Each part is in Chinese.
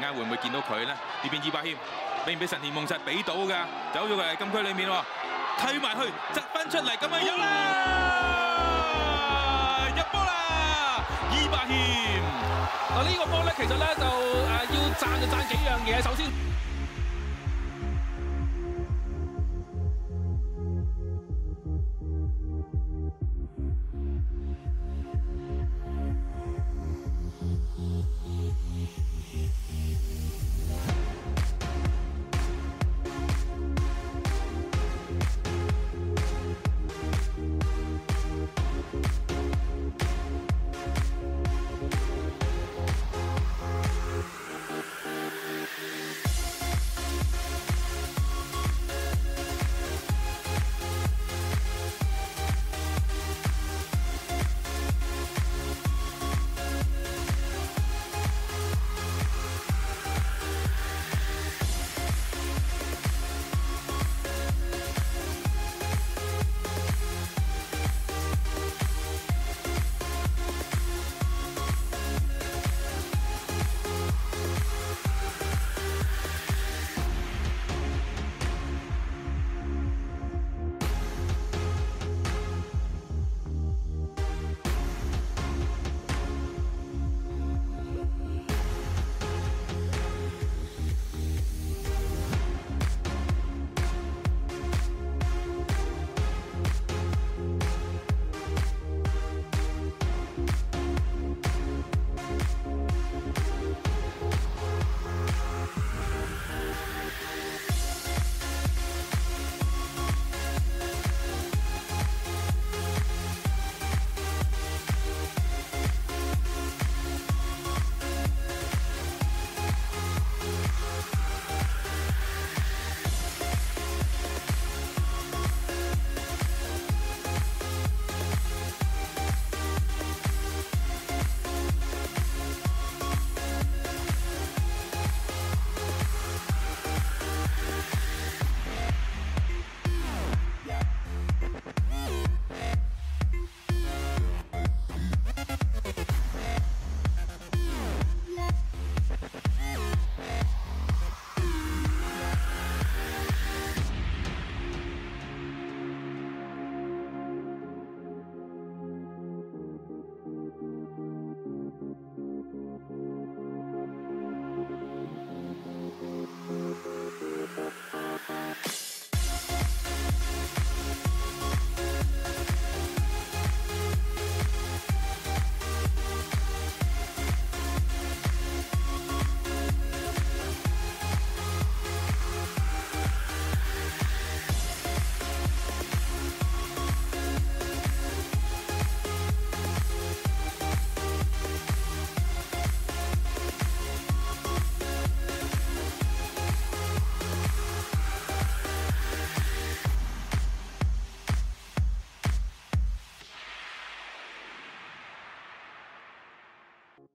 啱會唔會見到佢咧？呢邊伊巴謙俾唔俾神田夢實俾到噶？走咗佢喺禁區裏面喎，推埋去側翻出嚟咁樣樣啦，入波啦！伊巴謙嗱呢個波咧，其實咧就誒要赞就讚幾樣嘢，首先。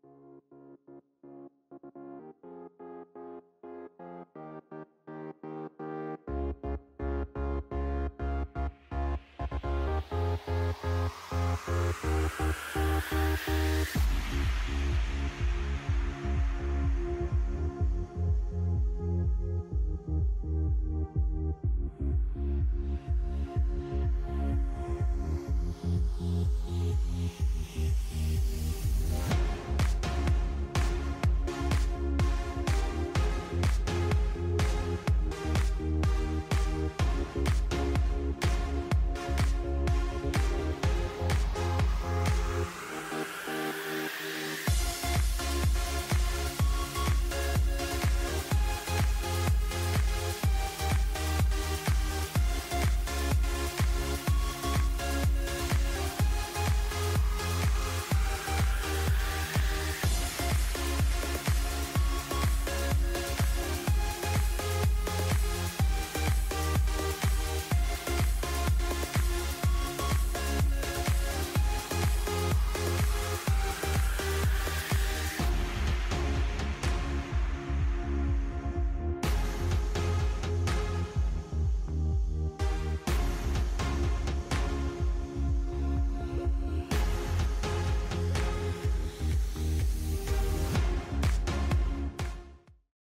Thank you.